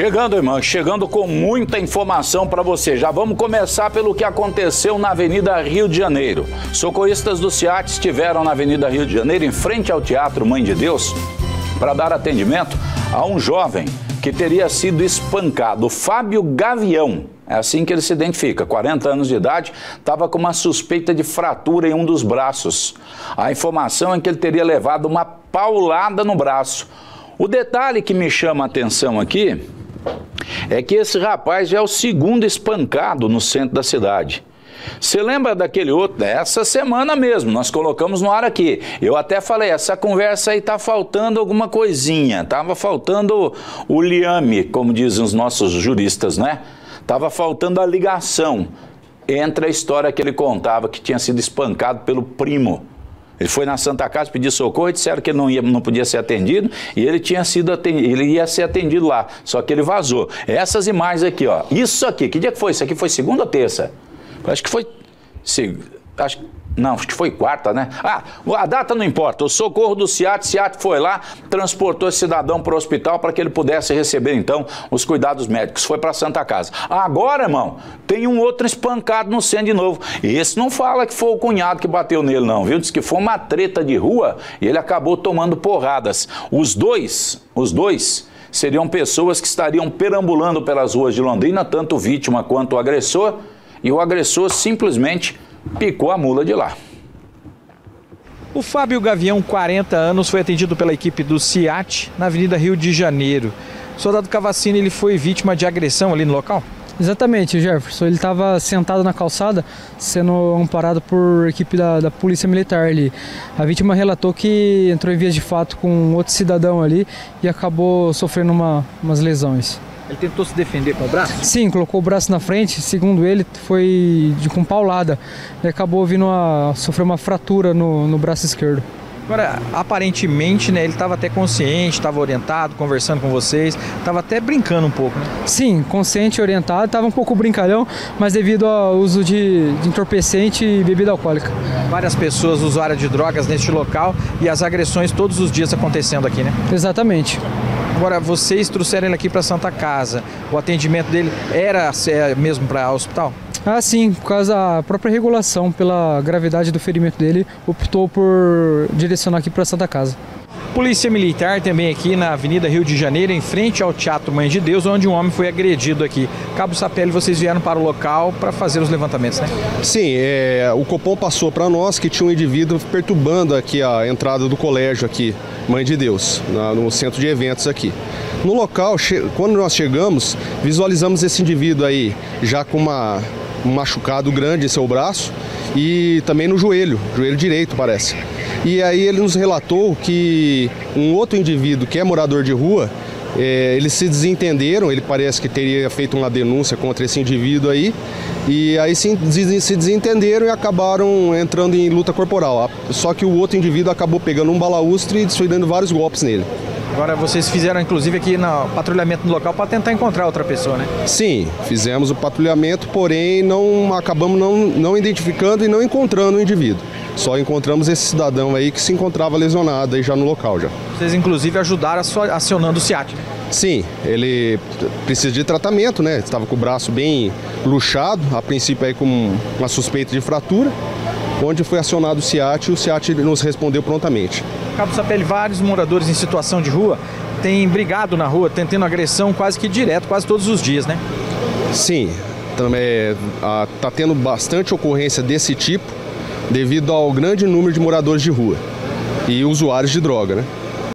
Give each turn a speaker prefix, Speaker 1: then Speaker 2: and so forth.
Speaker 1: Chegando, irmão, chegando com muita informação para você. Já vamos começar pelo que aconteceu na Avenida Rio de Janeiro. Socorristas do CIAT estiveram na Avenida Rio de Janeiro, em frente ao Teatro Mãe de Deus, para dar atendimento a um jovem que teria sido espancado, Fábio Gavião. É assim que ele se identifica. 40 anos de idade, estava com uma suspeita de fratura em um dos braços. A informação é que ele teria levado uma paulada no braço. O detalhe que me chama a atenção aqui é que esse rapaz já é o segundo espancado no centro da cidade. Você lembra daquele outro? Essa semana mesmo, nós colocamos no ar aqui. Eu até falei, essa conversa aí tá faltando alguma coisinha. Tava faltando o liame, como dizem os nossos juristas, né? Tava faltando a ligação entre a história que ele contava, que tinha sido espancado pelo primo. Ele foi na Santa Casa pedir socorro disseram que não, ia, não podia ser atendido e ele tinha sido atendido, ele ia ser atendido lá, só que ele vazou. Essas imagens aqui, ó. Isso aqui, que dia que foi? Isso aqui foi segunda ou terça? Acho que foi. Acho, não, acho que foi quarta, né? Ah, a data não importa. O socorro do SIAT, SIAT foi lá, transportou esse cidadão para o hospital para que ele pudesse receber, então, os cuidados médicos. Foi para Santa Casa. Agora, irmão, tem um outro espancado no centro de novo. E esse não fala que foi o cunhado que bateu nele, não, viu? Diz que foi uma treta de rua e ele acabou tomando porradas. Os dois, os dois seriam pessoas que estariam perambulando pelas ruas de Londrina, tanto vítima quanto agressor, e o agressor simplesmente picou a mula de lá.
Speaker 2: O Fábio Gavião, 40 anos, foi atendido pela equipe do CIAT na Avenida Rio de Janeiro. O soldado Cavassini ele foi vítima de agressão ali no local?
Speaker 3: Exatamente, Jefferson. Ele estava sentado na calçada, sendo amparado por equipe da, da, Polícia Militar ali. A vítima relatou que entrou em vias de fato com outro cidadão ali e acabou sofrendo uma, umas lesões.
Speaker 2: Ele tentou se defender com o braço?
Speaker 3: Sim, colocou o braço na frente. Segundo ele, foi de com paulada. Ele acabou vindo a sofrer uma fratura no, no braço esquerdo.
Speaker 2: Agora, aparentemente, né, ele estava até consciente, estava orientado, conversando com vocês, estava até brincando um pouco, né?
Speaker 3: Sim, consciente orientado, estava um pouco brincalhão, mas devido ao uso de, de entorpecente e bebida alcoólica.
Speaker 2: Várias pessoas usuárias de drogas neste local e as agressões todos os dias acontecendo aqui, né?
Speaker 3: Exatamente.
Speaker 2: Agora, vocês trouxeram ele aqui para Santa Casa. O atendimento dele era é, mesmo para hospital?
Speaker 3: Ah, sim, por causa da própria regulação, pela gravidade do ferimento dele, optou por direcionar aqui para Santa Casa.
Speaker 2: Polícia Militar também aqui na Avenida Rio de Janeiro, em frente ao Teatro Mãe de Deus, onde um homem foi agredido aqui. Cabo Sapelli, vocês vieram para o local para fazer os levantamentos, né?
Speaker 4: Sim, é, o Copom passou para nós que tinha um indivíduo perturbando aqui a entrada do colégio aqui, Mãe de Deus, na, no centro de eventos aqui. No local, quando nós chegamos, visualizamos esse indivíduo aí já com uma, um machucado grande em seu braço e também no joelho, joelho direito parece. E aí ele nos relatou que um outro indivíduo que é morador de rua, é, eles se desentenderam, ele parece que teria feito uma denúncia contra esse indivíduo aí, e aí se, se desentenderam e acabaram entrando em luta corporal. Só que o outro indivíduo acabou pegando um balaustre e desferindo vários golpes nele.
Speaker 2: Agora vocês fizeram inclusive aqui no patrulhamento no local para tentar encontrar outra pessoa, né?
Speaker 4: Sim, fizemos o patrulhamento, porém não acabamos não, não identificando e não encontrando o indivíduo. Só encontramos esse cidadão aí que se encontrava lesionado aí já no local já.
Speaker 2: Vocês inclusive ajudaram acionando o CIAT, né?
Speaker 4: Sim, ele precisa de tratamento, né? Estava com o braço bem luxado, a princípio aí com uma suspeita de fratura. Onde foi acionado o CIAT e o CIAT nos respondeu prontamente.
Speaker 2: Cabo Sapelli, vários moradores em situação de rua têm brigado na rua, tentando agressão quase que direto, quase todos os dias, né?
Speaker 4: Sim, também está tendo bastante ocorrência desse tipo devido ao grande número de moradores de rua e usuários de droga, né?